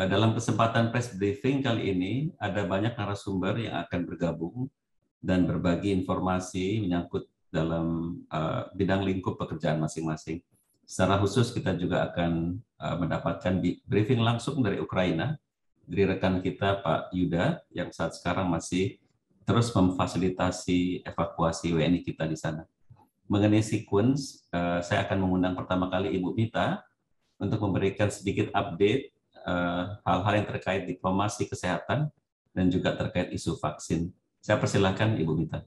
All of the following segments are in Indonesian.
Eh, dalam kesempatan press briefing kali ini ada banyak narasumber yang akan bergabung dan berbagi informasi menyangkut dalam uh, bidang lingkup pekerjaan masing-masing. Secara khusus kita juga akan uh, mendapatkan briefing langsung dari Ukraina dari rekan kita Pak Yuda yang saat sekarang masih terus memfasilitasi evakuasi WNI kita di sana. Mengenai sequence, saya akan mengundang pertama kali Ibu Mita untuk memberikan sedikit update Eh, hal-hal yang terkait diplomasi kesehatan dan juga terkait isu vaksin. Saya persilahkan Ibu Mita.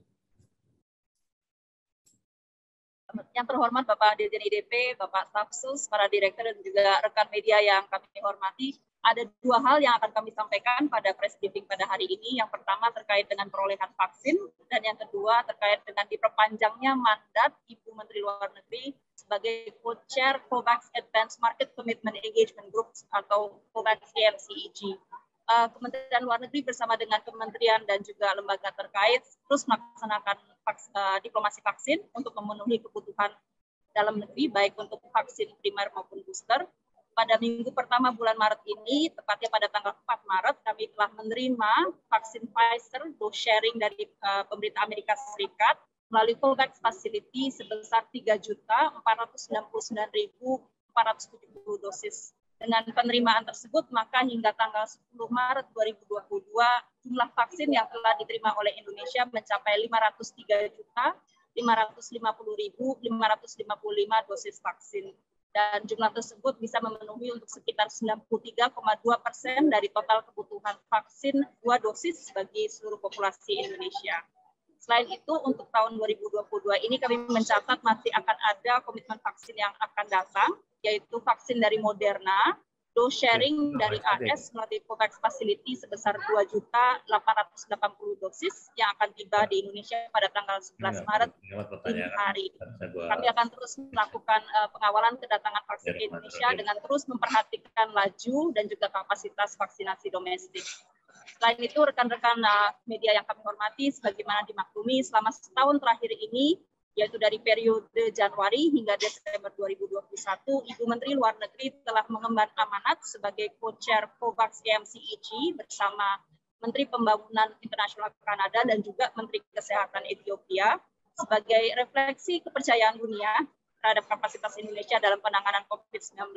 Yang terhormat Bapak Dirjen IDP, Bapak Stafsus, para direktur dan juga rekan media yang kami hormati, ada dua hal yang akan kami sampaikan pada press briefing pada hari ini. Yang pertama terkait dengan perolehan vaksin dan yang kedua terkait dengan diperpanjangnya mandat Ibu Menteri Luar Negeri sebagai co-chair COVAX Advanced Market Commitment Engagement Group atau COVAX EMCEG. Uh, Kementerian Luar Negeri bersama dengan kementerian dan juga lembaga terkait terus melaksanakan uh, diplomasi vaksin untuk memenuhi kebutuhan dalam negeri baik untuk vaksin primer maupun booster. Pada minggu pertama bulan Maret ini, tepatnya pada tanggal 4 Maret, kami telah menerima vaksin Pfizer dose sharing dari uh, pemerintah Amerika Serikat melalui COVAX Facility sebesar 3.499.470 dosis. Dengan penerimaan tersebut, maka hingga tanggal 10 Maret 2022, jumlah vaksin yang telah diterima oleh Indonesia mencapai 503 juta 550.555 dosis vaksin. Dan jumlah tersebut bisa memenuhi untuk sekitar 93,2 persen dari total kebutuhan vaksin dua dosis bagi seluruh populasi Indonesia. Selain itu, untuk tahun 2022 ini kami mencatat masih akan ada komitmen vaksin yang akan datang, yaitu vaksin dari Moderna, dose sharing dari AS melalui COVAX Facility sebesar 2 juta 880 dosis yang akan tiba di Indonesia pada tanggal 11 Maret ini hari. Kami akan terus melakukan uh, pengawalan kedatangan vaksin ke Indonesia dengan terus memperhatikan laju dan juga kapasitas vaksinasi domestik. Selain itu, rekan-rekan uh, media yang kami hormati, sebagaimana dimaklumi selama setahun terakhir ini, yaitu dari periode Januari hingga Desember 2021, Ibu Menteri Luar Negeri telah mengemban amanat sebagai co-chair COVAX EMCEG bersama Menteri Pembangunan Internasional Kanada dan juga Menteri Kesehatan Ethiopia sebagai refleksi kepercayaan dunia terhadap kapasitas Indonesia dalam penanganan COVID-19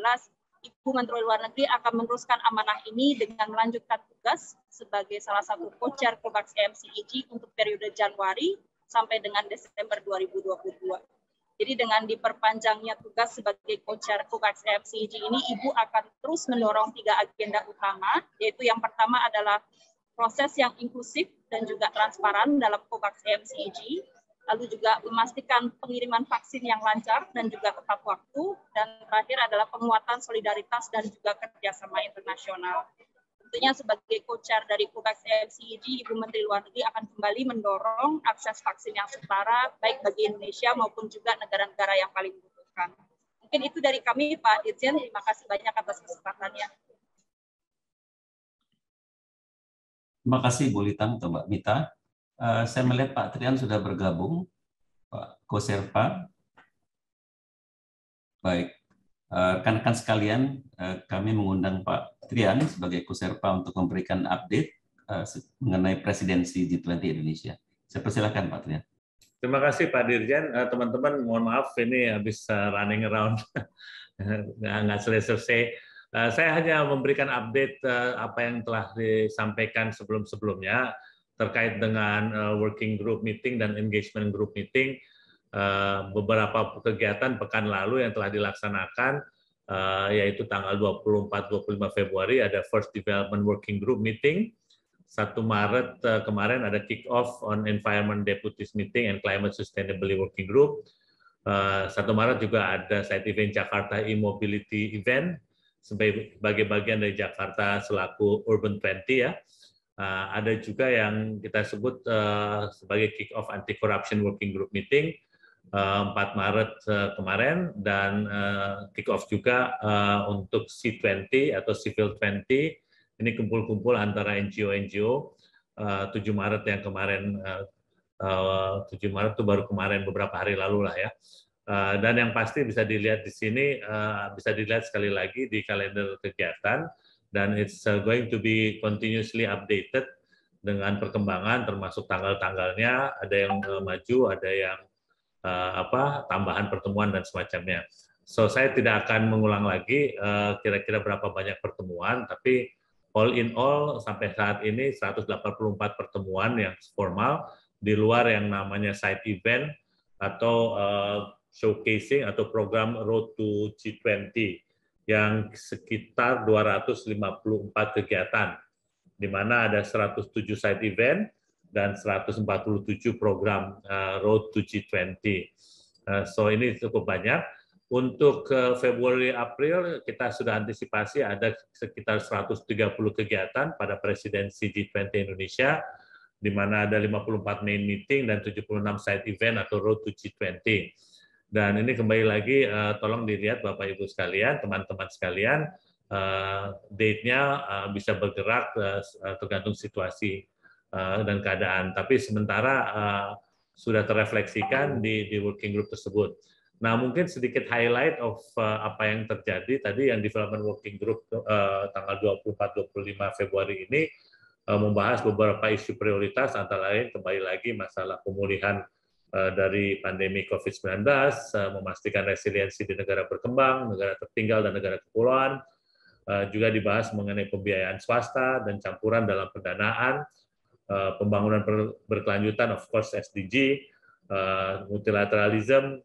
Ibu Menteri Luar Negeri akan meneruskan amanah ini dengan melanjutkan tugas sebagai salah satu co-chair COVAX MCEG untuk periode Januari sampai dengan Desember 2022. Jadi dengan diperpanjangnya tugas sebagai co-chair COVAX MCEG ini, Ibu akan terus mendorong tiga agenda utama, yaitu yang pertama adalah proses yang inklusif dan juga transparan dalam COVAX MCEG, lalu juga memastikan pengiriman vaksin yang lancar dan juga tepat waktu, dan terakhir adalah penguatan solidaritas dan juga kerjasama internasional. Tentunya sebagai co-chair dari COVAX EMCEG, Ibu Menteri Luar Negeri akan kembali mendorong akses vaksin yang setara, baik bagi Indonesia maupun juga negara-negara yang paling membutuhkan. Mungkin itu dari kami, Pak Dirjen. Terima kasih banyak atas kesempatannya. Terima kasih Bu Litang atau Mbak Mita. Uh, saya melihat Pak Trian sudah bergabung, Pak Koserpa. Baik, eh, rekan-rekan sekalian, uh, kami mengundang Pak Trian sebagai Koserpa untuk memberikan update mengenai presidensi G20 Indonesia. Saya persilakan Pak Trian. Terima kasih Pak Dirjen. Teman-teman, mohon maaf ini habis running around, nggak selesai-selesai. Saya hanya memberikan update apa yang telah disampaikan sebelum-sebelumnya terkait dengan uh, working group meeting dan engagement group meeting uh, beberapa kegiatan pekan lalu yang telah dilaksanakan uh, yaitu tanggal 24-25 Februari ada first development working group meeting. 1 Maret kemarin ada kick off on environment deputies meeting and climate sustainability working group. 1 Maret juga ada side event Jakarta e-mobility event sebagai bagian dari Jakarta selaku urban 20 ya. Uh, ada juga yang kita sebut uh, sebagai kick off anti corruption working group meeting uh, 4 Maret uh, kemarin. Dan uh, kick off juga untuk C20 atau Civil 20 ini kumpul-kumpul antara NGO-NGO uh, 7 Maret yang kemarin uh, uh, 7 Maret itu baru kemarin beberapa hari lalu lah ya. Dan yang pasti bisa dilihat di sini, bisa dilihat sekali lagi di kalender kegiatan dan it's uh, going to be continuously updated dengan perkembangan termasuk tanggal-tanggalnya. Ada yang uh, maju ada yang uh, apa tambahan pertemuan dan semacamnya. So saya tidak akan mengulang lagi kira-kira berapa banyak pertemuan tapi all in all sampai saat ini 184 pertemuan yang formal di luar yang namanya side event atau showcasing atau program Road to G20 yang sekitar 254 kegiatan, di mana ada 107 side event dan 147 program uh, Road to G20. Uh, so ini cukup banyak. Untuk uh, Februari April kita sudah antisipasi ada sekitar 130 kegiatan pada presidensi G20 Indonesia di mana ada 54 main meeting dan 76 side event atau road to G20. Dan ini kembali lagi uh, tolong dilihat Bapak Ibu sekalian, teman-teman sekalian, uh, date-nya uh, bisa bergerak uh, tergantung situasi uh, dan keadaan. Tapi sementara uh, sudah terrefleksikan di, di working group tersebut. Nah, mungkin sedikit highlight of uh, apa yang terjadi tadi yang development working group uh, tanggal 24-25 Februari ini uh, membahas beberapa isu prioritas antara lain kembali lagi masalah pemulihan dari pandemi COVID-19, eh, memastikan resiliensi di negara berkembang, negara tertinggal, dan negara kepulauan. Eh, juga dibahas mengenai pembiayaan swasta dan campuran dalam pendanaan, pembangunan berkelanjutan, of course SDG, multilateralism,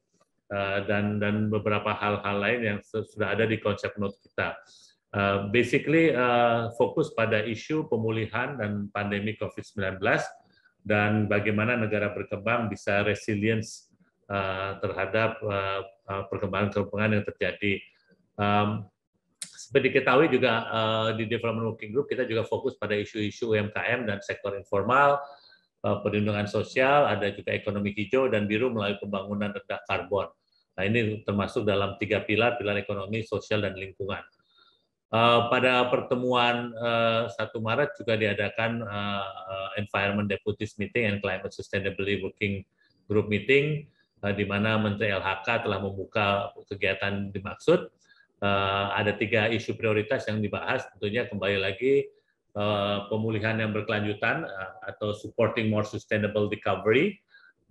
dan dan beberapa hal-hal lain yang sudah ada di konsep note kita. Basically fokus pada isu pemulihan dan pandemi COVID-19 dan bagaimana negara berkembang bisa resilience uh, terhadap uh, perkembangan-perkembangan yang terjadi. Um, seperti diketahui juga uh, di Development Working Group kita juga fokus pada isu-isu UMKM dan sektor informal, uh, perlindungan sosial, ada juga ekonomi hijau dan biru melalui pembangunan rendah karbon. Nah ini termasuk dalam tiga pilar, pilar ekonomi, sosial, dan lingkungan. Eh, pada pertemuan uh, eh, 1 Maret juga diadakan uh, Environment Deputies Meeting and Climate Sustainability Working Group Meeting, di mana Menteri LHK telah membuka kegiatan dimaksud. Ada tiga isu prioritas yang dibahas, tentunya kembali lagi pemulihan yang berkelanjutan atau supporting more sustainable recovery,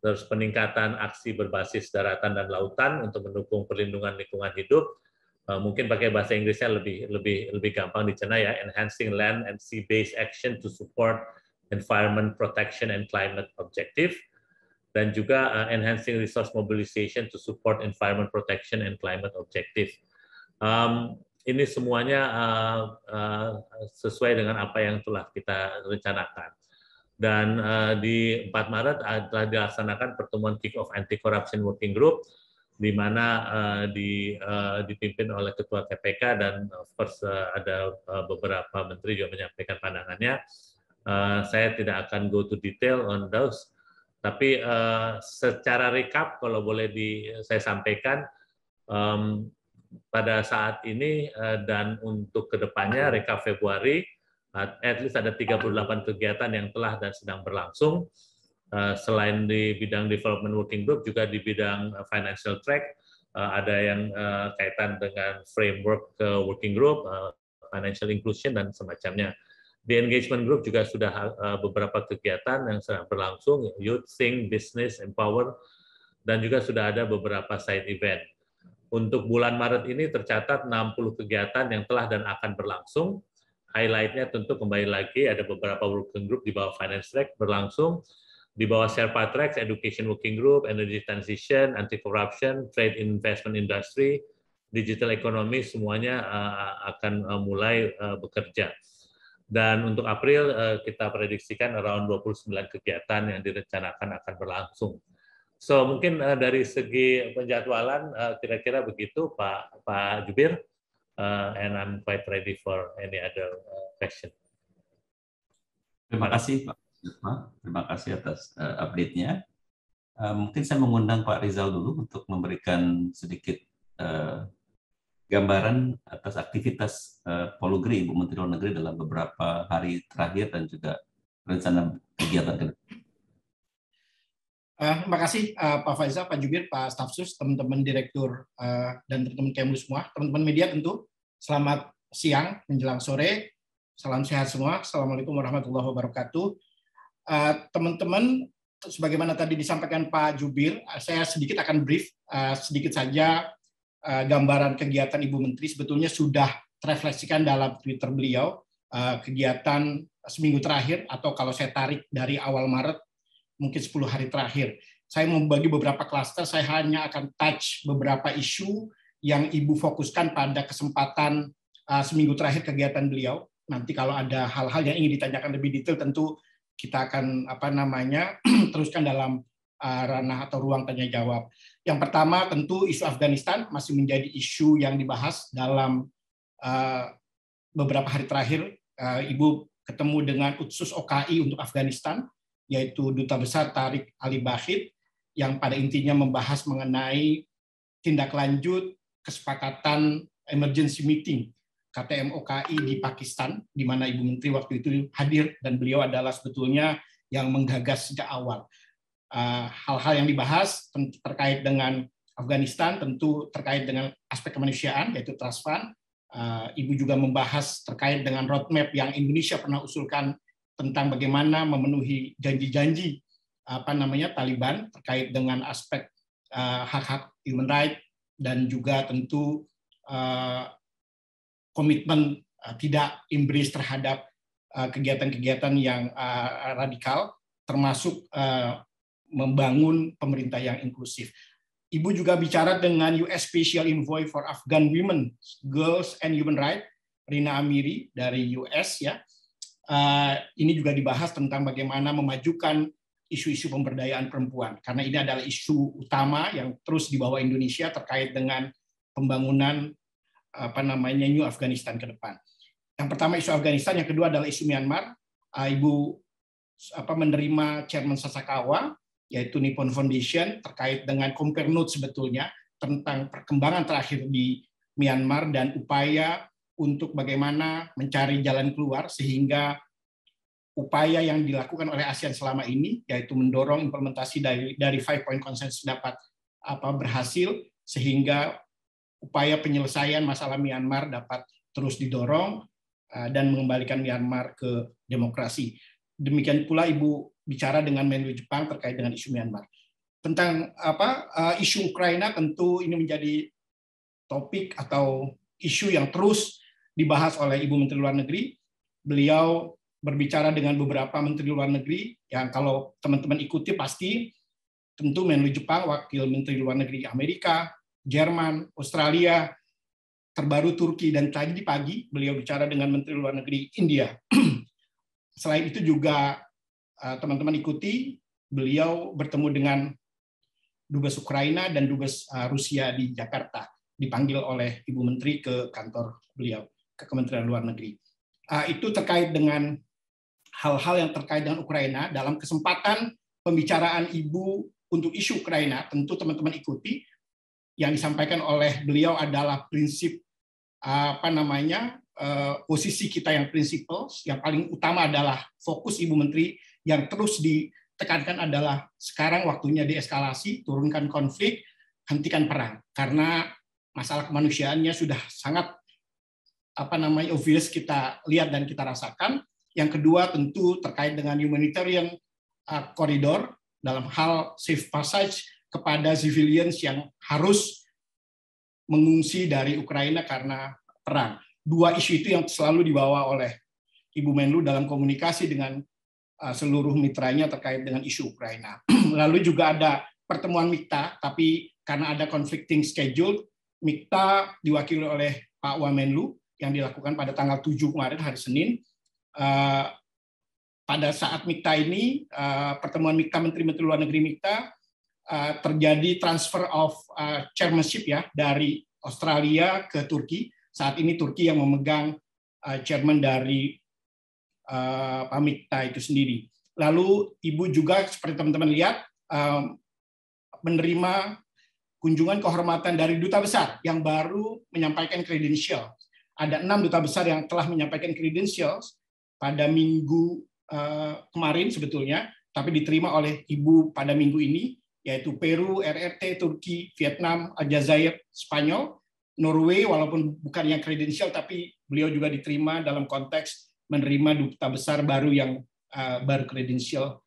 terus peningkatan aksi berbasis daratan dan lautan untuk mendukung perlindungan lingkungan hidup, Eh, mungkin pakai bahasa Inggrisnya lebih lebih lebih gampang dicerna ya. Enhancing land and sea based action to support environment protection and climate objective. Dan juga uh, enhancing resource mobilization to support environment protection and climate objective. Um, ini semuanya uh, uh, sesuai dengan apa yang telah kita rencanakan. Dan uh, di 4 Maret telah dilaksanakan pertemuan kick off anti corruption working group di mana uh, di, uh, dipimpin oleh Ketua KPK dan of course uh, ada uh, beberapa menteri juga menyampaikan pandangannya. Uh, saya tidak akan go to detail on those, tapi uh, secara recap kalau boleh di saya sampaikan um, pada saat ini uh, dan untuk ke depannya recap Februari at least ada 38 kegiatan yang telah dan sedang berlangsung selain di bidang development working group juga di bidang eh, financial track eh, ada yang kaitan dengan framework working group, financial inclusion dan semacamnya. Di engagement group juga sudah beberapa kegiatan yang sedang berlangsung, youth, think, business, empower, dan juga sudah ada beberapa side event. Untuk bulan Maret ini tercatat 60 kegiatan yang telah dan akan berlangsung. Highlightnya tentu kembali lagi ada beberapa working group di bawah finance track berlangsung, di bawah Sherpa Tracks, Education Working Group, Energy Transition, Anti-Corruption, Trade Investment Industry, Digital Economy, semuanya uh, akan uh, mulai uh, bekerja. Dan untuk April kita prediksikan around 29 kegiatan yang direncanakan akan berlangsung. So mungkin dari segi penjadwalan kira-kira begitu Pak Pak Jubir, and I'm quite ready for any other question. Terima kasih Pak. Terima kasih atas uh, update-nya. Uh, mungkin saya mengundang Pak Rizal dulu untuk memberikan sedikit uh, gambaran atas aktivitas uh, Polugri, Ibu Menteri Luar Negeri dalam beberapa hari terakhir dan juga rencana kegiatan ke. Uh, terima kasih uh, Pak Faisal, Pak Jubir, Pak Stafsus, teman-teman direktur uh, dan teman-teman Kemlu semua, teman-teman media tentu. Selamat siang menjelang sore. Salam sehat semua. Assalamualaikum warahmatullahi wabarakatuh. Eh, teman-teman, sebagaimana tadi disampaikan Pak Jubir, saya sedikit akan brief uh, sedikit saja uh, gambaran kegiatan Ibu Menteri sebetulnya sudah terefleksikan dalam Twitter beliau kegiatan seminggu terakhir atau kalau saya tarik dari awal Maret mungkin 10 hari terakhir. Saya membagi beberapa klaster, saya hanya akan touch beberapa isu yang Ibu fokuskan pada kesempatan seminggu terakhir kegiatan beliau. Nanti kalau ada hal-hal yang ingin ditanyakan lebih detail tentu kita akan apa namanya teruskan dalam uh, ranah atau ruang tanya jawab. Yang pertama tentu isu Afghanistan masih menjadi isu yang dibahas dalam uh, beberapa hari terakhir. Uh, Ibu ketemu dengan Utsus OKI untuk Afghanistan, yaitu Duta Besar Tarik Ali Bahid, yang pada intinya membahas mengenai tindak lanjut kesepakatan emergency meeting KTMOKI di Pakistan, di mana Ibu Menteri waktu itu hadir dan beliau adalah sebetulnya yang menggagas sejak awal. Uh, hal-hal yang dibahas terkait dengan Afghanistan tentu terkait dengan aspek kemanusiaan yaitu trust fund. Uh, Ibu juga membahas terkait dengan roadmap yang Indonesia pernah usulkan tentang bagaimana memenuhi janji-janji apa namanya Taliban terkait dengan aspek uh, hak-hak human right dan juga tentu komitmen uh, tidak imbris terhadap uh, kegiatan-kegiatan yang uh, radikal, termasuk membangun pemerintah yang inklusif. Ibu juga bicara dengan US Special Envoy for Afghan Women, Girls and Human Rights, Rina Amiri dari US ya. ini juga dibahas tentang bagaimana memajukan isu-isu pemberdayaan perempuan karena ini adalah isu utama yang terus dibawa Indonesia terkait dengan pembangunan apa namanya New Afghanistan ke depan. Yang pertama isu Afghanistan, yang kedua adalah isu Myanmar. Ah, Ibu apa menerima Chairman Sasakawa yaitu Nippon Foundation terkait dengan compare note sebetulnya tentang perkembangan terakhir di Myanmar dan upaya untuk bagaimana mencari jalan keluar sehingga upaya yang dilakukan oleh ASEAN selama ini yaitu mendorong implementasi dari dari five point consensus dapat apa berhasil sehingga upaya penyelesaian masalah Myanmar dapat terus didorong uh, dan mengembalikan Myanmar ke demokrasi. Demikian pula Ibu bicara dengan Menlu Jepang terkait dengan isu Myanmar. Tentang apa uh, isu Ukraina tentu ini menjadi topik atau isu yang terus dibahas oleh Ibu Menteri Luar Negeri. Beliau berbicara dengan beberapa menteri luar negeri yang kalau teman-teman ikuti pasti tentu Menlu Jepang, Wakil Menteri Luar Negeri Amerika, Jerman, Australia, terbaru Turki, dan tadi pagi beliau bicara dengan Menteri Luar Negeri India. Selain itu juga eh, teman-teman ikuti, beliau bertemu dengan Dubes Ukraina dan Dubes eh, Rusia di Jakarta, dipanggil oleh Ibu Menteri ke kantor beliau, ke Kementerian Luar Negeri. Eh, itu terkait dengan hal-hal yang terkait dengan Ukraina dalam kesempatan pembicaraan Ibu untuk isu Ukraina, tentu teman-teman ikuti, yang disampaikan oleh beliau adalah prinsip apa namanya eh, posisi kita yang prinsipal yang paling utama adalah fokus Ibu Menteri yang terus ditekankan adalah sekarang waktunya deeskalasi, turunkan konflik, hentikan perang karena masalah kemanusiaannya sudah sangat apa namanya obvious kita lihat dan kita rasakan. Yang kedua tentu terkait dengan humanitarian corridor eh, dalam hal safe passage kepada civilians yang harus mengungsi dari Ukraina karena perang. Dua isu itu yang selalu dibawa oleh Ibu Menlu dalam komunikasi dengan uh, seluruh mitranya terkait dengan isu Ukraina. Lalu juga ada pertemuan MIKTA, tapi karena ada conflicting schedule, MIKTA diwakili oleh Pak Wamenlu yang dilakukan pada tanggal 7 kemarin hari Senin. Uh, pada saat MIKTA ini, uh, pertemuan MIKTA Menteri-Menteri Luar Negeri MIKTA uh, terjadi transfer of uh, chairmanship ya dari Australia ke Turki. Saat ini Turki yang memegang uh, chairman dari uh, Pamikta itu sendiri. Lalu Ibu juga seperti teman-teman lihat uh, menerima kunjungan kehormatan dari duta besar yang baru menyampaikan credential. Ada enam duta besar yang telah menyampaikan credentials pada minggu uh, kemarin sebetulnya, tapi diterima oleh Ibu pada minggu ini yaitu Peru, RRT, Turki, Vietnam, Aljazair, Spanyol, Norway walaupun bukan yang kredensial tapi beliau juga diterima dalam konteks menerima duta besar baru yang uh, baru kredensial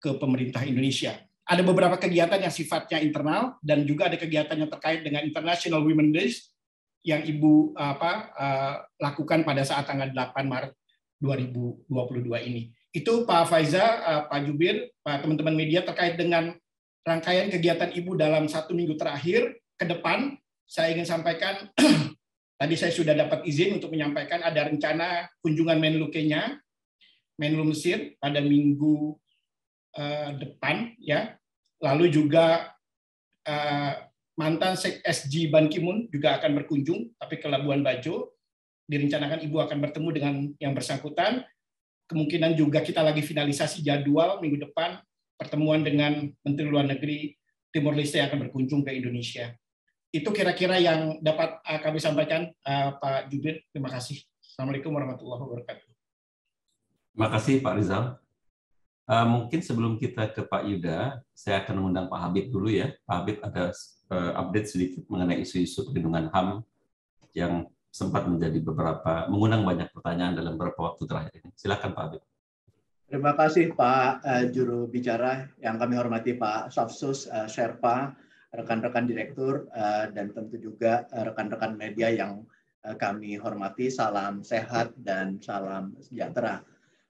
ke pemerintah Indonesia. Ada beberapa kegiatan yang sifatnya internal dan juga ada kegiatan yang terkait dengan International Women Days yang Ibu apa uh, lakukan pada saat tanggal 8 Maret 2022 ini. Itu Pak Faiza, uh, Pak Jubir, Pak teman-teman media terkait dengan rangkaian kegiatan Ibu dalam satu minggu terakhir ke depan. Saya ingin sampaikan Tadi saya sudah dapat izin untuk menyampaikan ada rencana kunjungan Menlu Kenya, Menlu Mesir pada minggu uh, depan, ya. Lalu juga uh, mantan SG Ban Ki-moon juga akan berkunjung, tapi ke Labuan Bajo. Direncanakan Ibu akan bertemu dengan yang bersangkutan. Kemungkinan juga kita lagi finalisasi jadwal minggu depan pertemuan dengan Menteri Luar Negeri Timor Leste yang akan berkunjung ke Indonesia itu kira-kira yang dapat uh, kami sampaikan uh, Pak Jubir. Terima kasih. Assalamualaikum warahmatullahi wabarakatuh. Terima kasih Pak Rizal. Uh, mungkin sebelum kita ke Pak Yuda, saya akan mengundang Pak Habib dulu ya. Pak Habib ada update sedikit mengenai isu-isu perlindungan HAM yang sempat menjadi beberapa mengundang banyak pertanyaan dalam beberapa waktu terakhir ini. Silakan Pak Habib. Terima kasih Pak uh, juru bicara yang kami hormati Pak Safsus uh, Sherpa rekan-rekan direktur eh, dan tentu juga rekan-rekan media yang eh, kami hormati. Salam sehat dan salam sejahtera.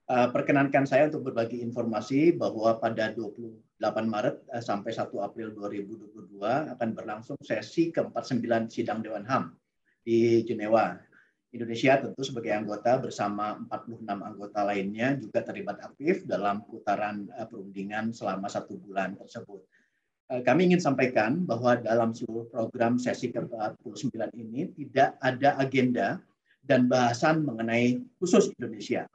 Perkenankan saya untuk berbagi informasi bahwa pada 28 Maret sampai 1 April 2022 akan berlangsung sesi ke-49 Sidang Dewan HAM di Jenewa. Indonesia tentu sebagai anggota bersama 46 anggota lainnya juga terlibat aktif dalam putaran perundingan selama satu bulan tersebut. Eh, kami ingin sampaikan bahwa dalam seluruh program sesi ke-49 ini tidak ada agenda dan bahasan mengenai khusus Indonesia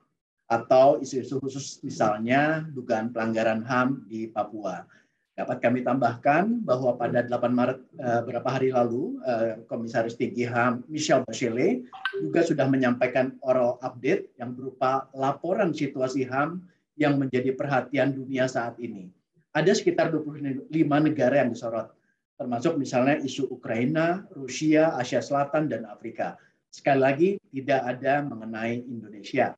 atau isu-isu khusus misalnya dugaan pelanggaran HAM di Papua. Dapat kami tambahkan bahwa pada 8 Maret eh, beberapa hari lalu eh, Komisaris Tinggi HAM Michelle Bachelet juga sudah menyampaikan oral update yang berupa laporan situasi HAM yang menjadi perhatian dunia saat ini ada sekitar 25 negara yang disorot, termasuk misalnya isu Ukraina, Rusia, Asia Selatan, dan Afrika. Sekali lagi, tidak ada mengenai Indonesia.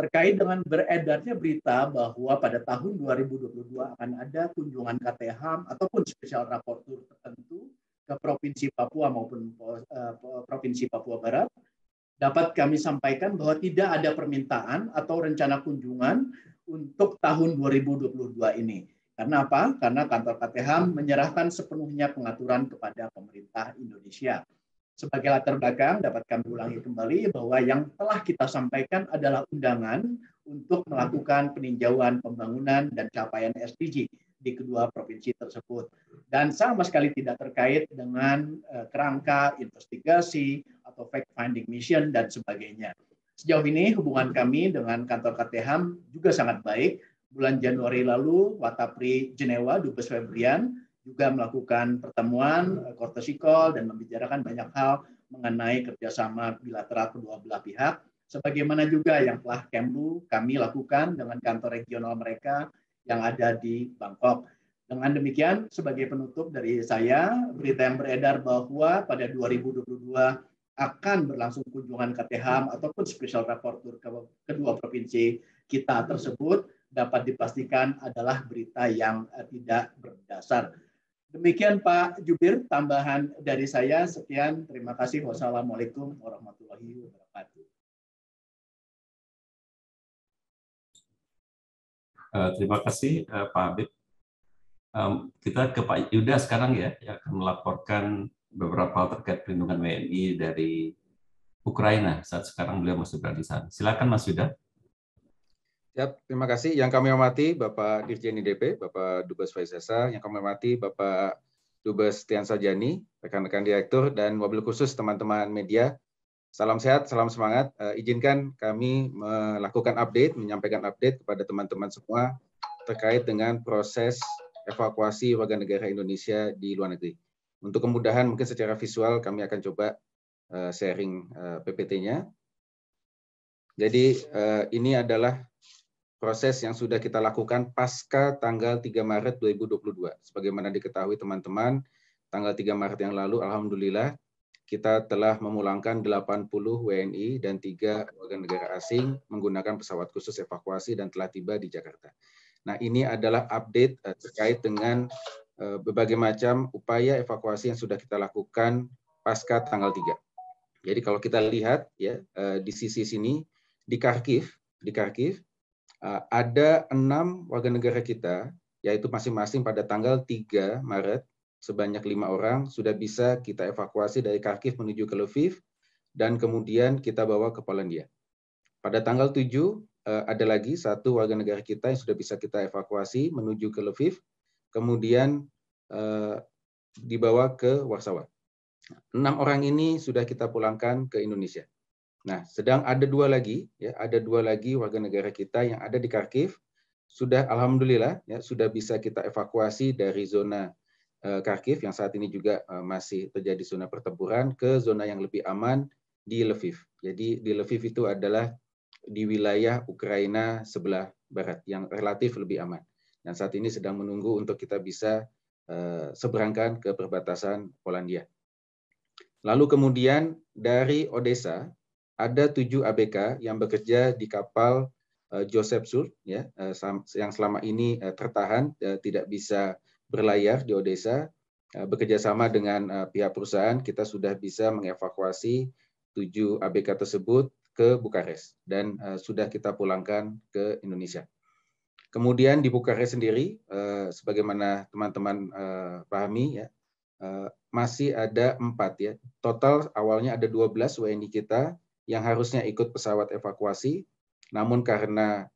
Terkait dengan beredarnya berita bahwa pada tahun 2022 akan ada kunjungan KTHAM ataupun spesial raportur tertentu ke Provinsi Papua maupun uh, Provinsi Papua Barat, dapat kami sampaikan bahwa tidak ada permintaan atau rencana kunjungan untuk tahun 2022 ini. Karena apa? Karena kantor KTH menyerahkan sepenuhnya pengaturan kepada pemerintah Indonesia. Sebagai latar belakang dapat kami ulangi kembali bahwa yang telah kita sampaikan adalah undangan untuk melakukan peninjauan pembangunan dan capaian SDG di kedua provinsi tersebut dan sama sekali tidak terkait dengan eh, kerangka investigasi atau fact finding mission dan sebagainya. Sejauh ini hubungan kami dengan kantor KTHAM juga sangat baik bulan Januari lalu, Watapri Jenewa, Dubes Febrian, juga melakukan pertemuan kortesikol dan membicarakan banyak hal mengenai kerjasama bilateral kedua belah pihak, sebagaimana juga yang telah Kemlu kami lakukan dengan kantor regional mereka yang ada di Bangkok. Dengan demikian, sebagai penutup dari saya, berita yang beredar bahwa pada 2022 akan berlangsung kunjungan KTHAM ataupun special rapporteur ke kedua provinsi kita tersebut dapat dipastikan adalah berita yang eh, tidak berdasar. Demikian Pak Jubir, tambahan dari saya. Sekian, terima kasih. Wassalamualaikum warahmatullahi wabarakatuh. Uh, terima kasih uh, Pak Habib. Um, kita ke Pak Yuda sekarang ya, yang akan melaporkan beberapa hal terkait perlindungan WNI dari Ukraina saat sekarang beliau masih berada di sana. Silakan Mas Yuda. Siap, terima kasih. Yang kami hormati Bapak Dirjen IDP, Bapak Dubes Faisesa, yang kami hormati Bapak Dubes Tian Sajani, rekan-rekan direktur, dan mobil khusus teman-teman media. Salam sehat, salam semangat. Uh, izinkan kami melakukan update, menyampaikan update kepada teman-teman semua terkait dengan proses evakuasi warga negara Indonesia di luar negeri. Untuk kemudahan mungkin secara visual kami akan coba uh, sharing uh, PPT-nya. Jadi uh, ini adalah proses yang sudah kita lakukan pasca tanggal 3 Maret 2022. Sebagaimana diketahui teman-teman, tanggal 3 Maret yang lalu, Alhamdulillah, kita telah memulangkan 80 WNI dan tiga warga negara asing menggunakan pesawat khusus evakuasi dan telah tiba di Jakarta. Nah, ini adalah update uh, terkait dengan uh, berbagai macam upaya evakuasi yang sudah kita lakukan pasca tanggal 3. Jadi kalau kita lihat ya uh, di sisi sini di Kharkiv, di Kharkiv ada enam warga negara kita yaitu masing-masing pada tanggal 3 Maret sebanyak lima orang sudah bisa kita evakuasi dari Kharkiv menuju ke Lviv dan kemudian kita bawa ke Polandia. Pada tanggal 7 eh, ada lagi satu warga negara kita yang sudah bisa kita evakuasi menuju ke Lviv, kemudian eh, dibawa ke Warsawa. Enam orang ini sudah kita pulangkan ke Indonesia. Nah, sedang ada dua lagi, ya, ada dua lagi warga negara kita yang ada di Kharkiv, sudah alhamdulillah ya sudah bisa kita evakuasi dari zona Eh, Kharkiv yang saat ini juga eh, masih terjadi zona pertempuran ke zona yang lebih aman di Lviv. Jadi di Lviv itu adalah di wilayah Ukraina sebelah barat yang relatif lebih aman. Dan saat ini sedang menunggu untuk kita bisa uh, seberangkan ke perbatasan Polandia. Lalu kemudian dari Odessa ada tujuh ABK yang bekerja di kapal Joseph Sur ya yang selama ini tertahan tidak bisa berlayar di Odessa, eh, bekerja sama dengan eh, pihak perusahaan, kita sudah bisa mengevakuasi tujuh ABK tersebut ke Bukares dan eh, sudah kita pulangkan ke Indonesia. Kemudian di Bukares sendiri, sebagaimana teman-teman pahami ya, masih ada empat ya. Total awalnya ada 12 WNI kita yang harusnya ikut pesawat evakuasi, namun karena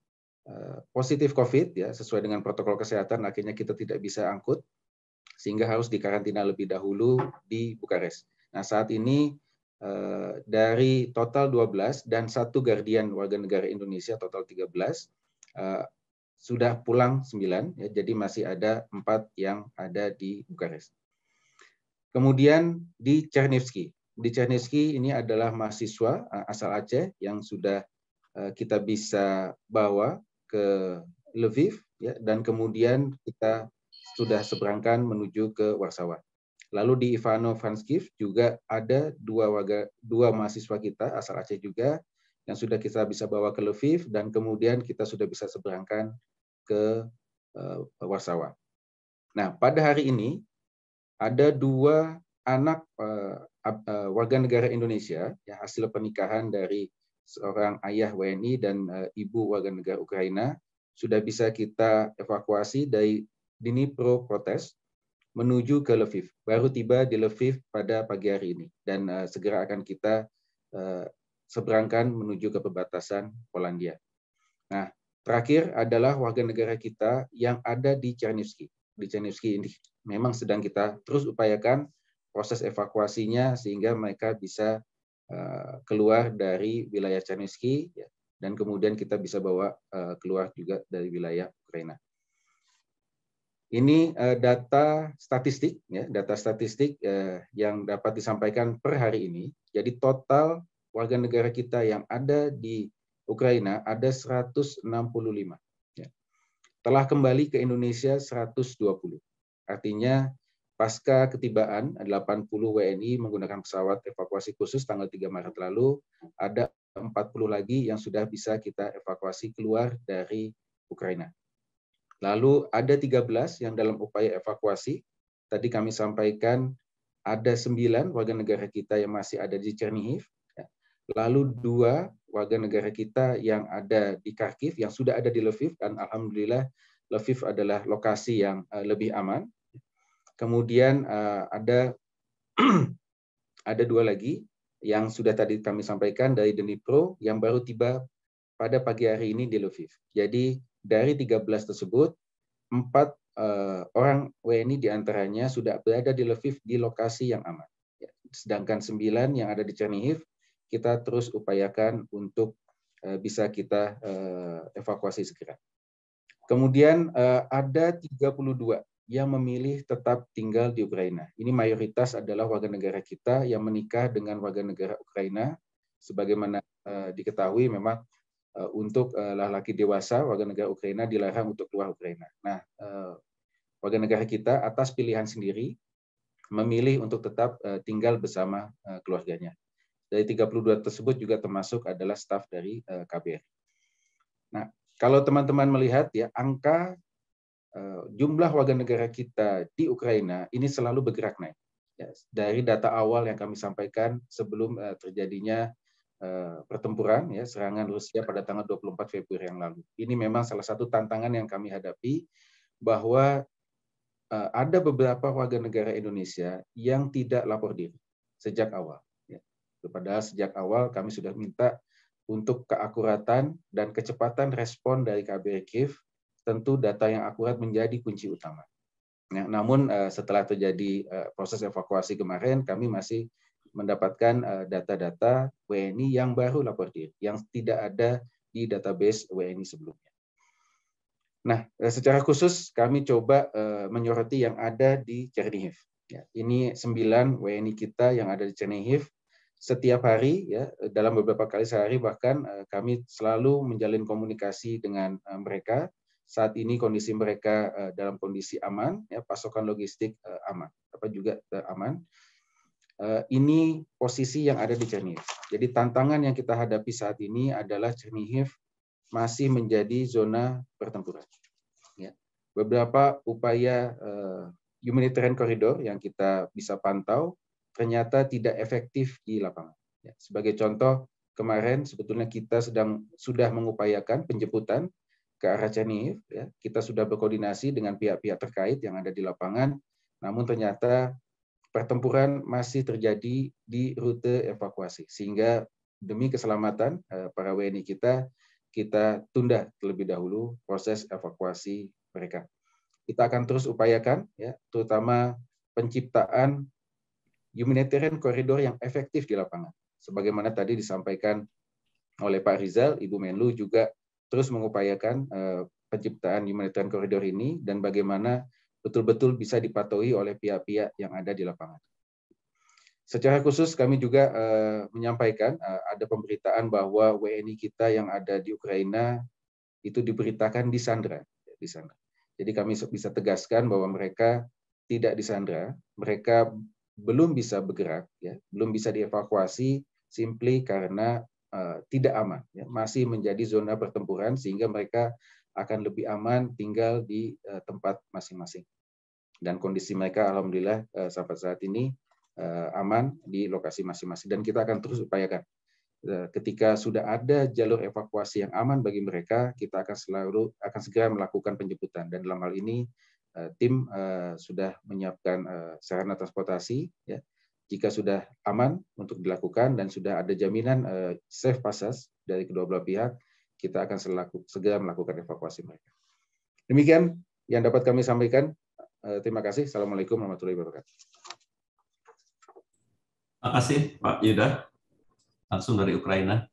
Eh, positif COVID ya sesuai dengan protokol kesehatan akhirnya kita tidak bisa angkut sehingga harus dikarantina lebih dahulu di Bukares. Nah saat ini eh, dari total 12 dan satu guardian warga negara Indonesia total 13 eh, sudah pulang 9 ya jadi masih ada empat yang ada di Bukares. Kemudian di Chernivtsi. Di Chernivtsi ini adalah mahasiswa asal Aceh yang sudah kita bisa bawa ke Lviv ya dan kemudian kita sudah seberangkan menuju ke Warsawa. Lalu di Ivano-Frankivsk juga ada dua warga dua mahasiswa kita asal Aceh juga yang sudah kita bisa bawa ke Lviv dan kemudian kita sudah bisa seberangkan ke uh, Warsawa. Nah, pada hari ini ada dua anak uh, uh, warga negara Indonesia yang hasil pernikahan dari seorang ayah WNI dan uh, ibu warga negara Ukraina sudah bisa kita evakuasi dari Dnipro Protes menuju ke Lviv. Baru tiba di Lviv pada pagi hari ini dan uh, segera akan kita uh, seberangkan menuju ke perbatasan Polandia. Nah, terakhir adalah warga negara kita yang ada di Chernivtsi. Di Chernivtsi ini memang sedang kita terus upayakan proses evakuasinya sehingga mereka bisa Eh, keluar dari wilayah Chernivtsi ya, dan kemudian kita bisa bawa eh, keluar juga dari wilayah Ukraina. Ini eh, data statistik ya, data statistik yang dapat disampaikan per hari ini. Jadi total warga negara kita yang ada di Ukraina ada 165. Ya. Telah kembali ke Indonesia 120. Artinya Pasca ketibaan 80 WNI menggunakan pesawat evakuasi khusus tanggal 3 Maret lalu, ada 40 lagi yang sudah bisa kita evakuasi keluar dari Ukraina. Lalu ada 13 yang dalam upaya evakuasi. Tadi kami sampaikan ada 9 warga negara kita yang masih ada di Chernihiv. Ya. Lalu dua warga negara kita yang ada di Kharkiv, yang sudah ada di Lviv, dan Alhamdulillah Lviv adalah lokasi yang eh, lebih aman Kemudian uh, ada ada dua lagi yang sudah tadi kami sampaikan dari Dnipro yang baru tiba pada pagi hari ini di Lviv. Jadi dari 13 tersebut, empat uh, orang WNI di antaranya sudah berada di Lviv di lokasi yang aman. Ya, sedangkan sembilan yang ada di Chernihiv, kita terus upayakan untuk uh, bisa kita evakuasi segera. Kemudian uh, ada 32 yang memilih tetap tinggal di Ukraina. Ini mayoritas adalah warga negara kita yang menikah dengan warga negara Ukraina. Sebagaimana uh, diketahui memang uh, untuk uh, laki dewasa warga negara Ukraina dilarang untuk keluar Ukraina. Nah, uh, warga negara kita atas pilihan sendiri memilih untuk tetap tinggal bersama keluarganya. Dari 32 tersebut juga termasuk adalah staf dari KBR. Nah, kalau teman-teman melihat ya angka jumlah warga negara kita di Ukraina ini selalu bergerak naik. Ya, dari data awal yang kami sampaikan sebelum terjadinya pertempuran ya serangan Rusia pada tanggal 24 Februari yang lalu. Ini memang salah satu tantangan yang kami hadapi bahwa ada beberapa warga negara Indonesia yang tidak lapor diri sejak awal. Ya. Padahal sejak awal kami sudah minta untuk keakuratan dan kecepatan respon dari KBRI Kiev, tentu data yang akurat menjadi kunci utama. Ya, namun uh, setelah terjadi uh, proses evakuasi kemarin, kami masih mendapatkan uh, data-data WNI yang baru lapor diri, yang tidak ada di database WNI sebelumnya. Nah, eh, secara khusus kami coba menyoroti yang ada di Chernihiv. Ya, ini sembilan WNI kita yang ada di Chernihiv. Setiap hari, ya, dalam beberapa kali sehari bahkan kami selalu menjalin komunikasi dengan mereka. Saat ini kondisi mereka uh, dalam kondisi aman, ya, pasokan logistik uh, aman, apa juga uh, aman. Ini posisi yang ada di Chernihiv. Jadi tantangan yang kita hadapi saat ini adalah Chernihiv masih menjadi zona pertempuran. Ya. Beberapa upaya humanitarian corridor yang kita bisa pantau ternyata tidak efektif di lapangan. Ya. Sebagai contoh, kemarin sebetulnya kita sedang sudah mengupayakan penjemputan ke arah Chernihiv. Ya. Kita sudah berkoordinasi dengan pihak-pihak terkait yang ada di lapangan, namun ternyata pertempuran masih terjadi di rute evakuasi, sehingga demi keselamatan eh, para WNI kita kita tunda terlebih dahulu proses evakuasi mereka. Kita akan terus upayakan, ya, terutama penciptaan humanitarian koridor yang efektif di lapangan. Sebagaimana tadi disampaikan oleh Pak Rizal, Ibu Menlu juga terus mengupayakan uh, penciptaan humanitarian koridor ini dan bagaimana betul-betul bisa dipatuhi oleh pihak-pihak yang ada di lapangan. Secara khusus kami juga uh, menyampaikan uh, ada pemberitaan bahwa WNI kita yang ada di Ukraina itu diberitakan di Sandra, di sana. Jadi kami bisa tegaskan bahwa mereka tidak disandra, mereka belum bisa bergerak, ya, belum bisa dievakuasi, simply karena tidak aman, ya, masih menjadi zona pertempuran sehingga mereka akan lebih aman tinggal di uh, tempat masing-masing. Dan kondisi mereka, alhamdulillah uh, sampai saat ini uh, aman di lokasi masing-masing. Dan kita akan terus upayakan ketika sudah ada jalur evakuasi yang aman bagi mereka kita akan selalu akan segera melakukan penjemputan. Dan dalam hal ini tim sudah menyiapkan sarana transportasi ya jika sudah aman untuk dilakukan dan sudah ada jaminan uh, safe passage dari kedua belah pihak kita akan selaku, segera melakukan evakuasi mereka. Demikian yang dapat kami sampaikan. Terima kasih. Assalamualaikum warahmatullahi wabarakatuh. Terima kasih Pak Yuda, langsung dari Ukraina.